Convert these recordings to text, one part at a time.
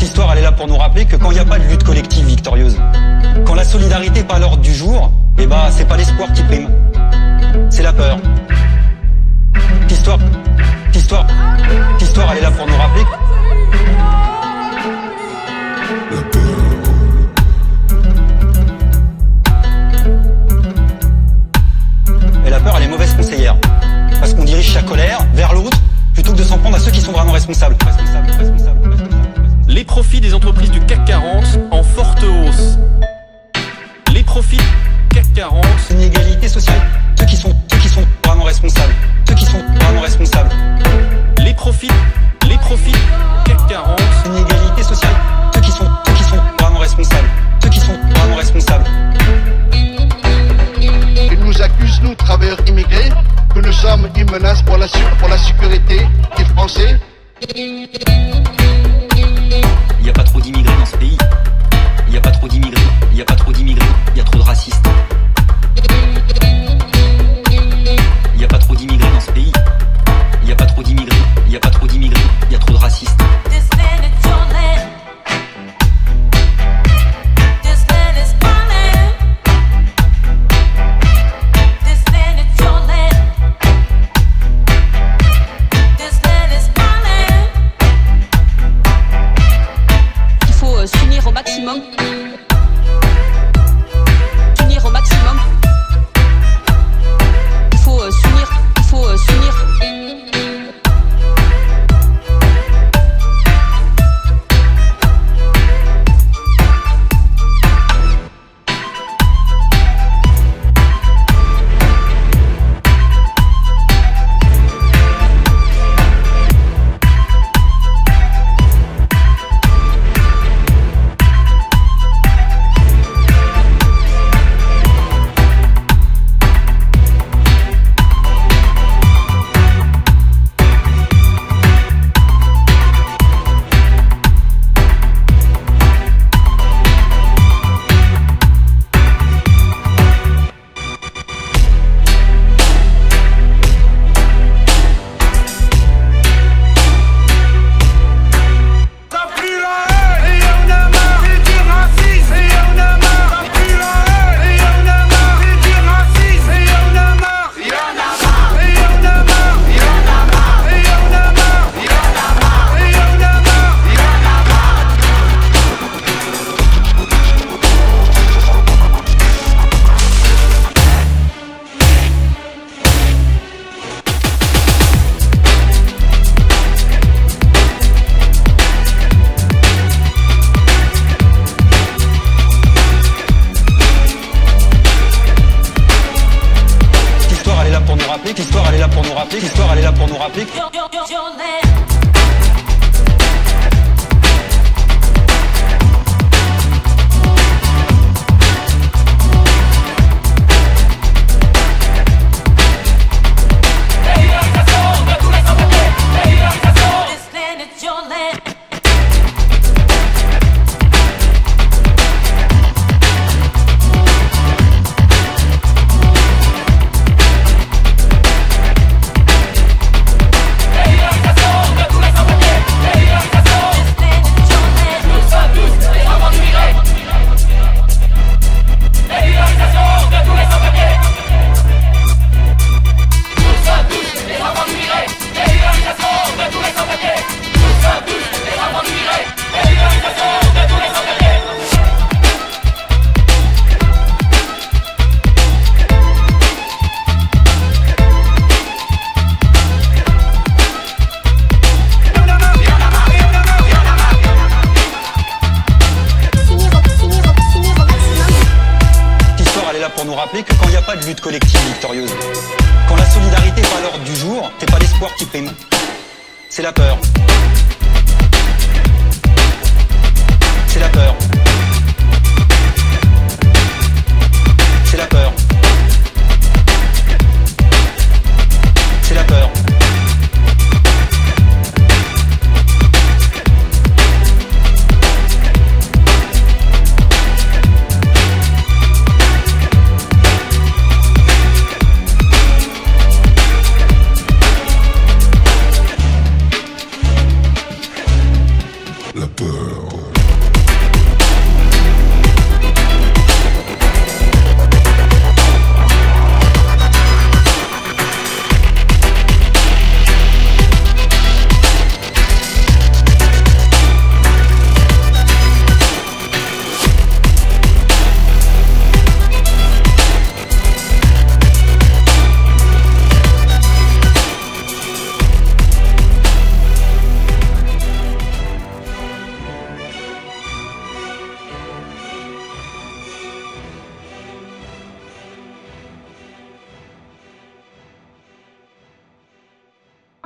L'histoire, elle est là pour nous rappeler que quand il n'y a pas de lutte collective victorieuse, quand la solidarité n'est pas l'ordre du jour, eh ben, c'est pas l'espoir qui prime. C'est la peur. L'histoire, l'histoire, l'histoire, elle est là pour nous rappeler. Vraiment responsables. Responsables, responsables, responsables. Les profits des entreprises du CAC 40 en forte hausse. Les profits CAC 40 Inégalité sociale. Ceux qui sont, ceux qui sont vraiment responsables. Ceux qui sont vraiment responsables. Les profits, les profits CAC 40 Inégalité sociale. Ceux qui sont, ceux qui sont vraiment responsables. Ceux qui sont vraiment responsables. Ils nous accusent, nous, travailleurs immigrés, que nous sommes une menace pour la, pour la sécurité des pour nous rappeler. Nous rappeler que quand il n'y a pas de lutte collective victorieuse, quand la solidarité n'est pas l'ordre du jour, c'est pas l'espoir qui prime. C'est la peur. C'est la peur.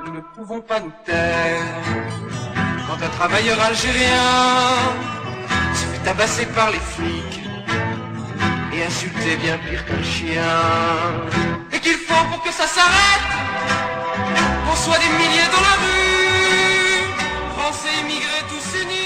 nous ne pouvons pas nous taire. Quand un travailleur algérien se fait tabasser par les flics et insulté bien pire qu'un chien. Et qu'il faut pour que ça s'arrête, qu'on soit des milliers dans la rue, Français immigrés tous unis.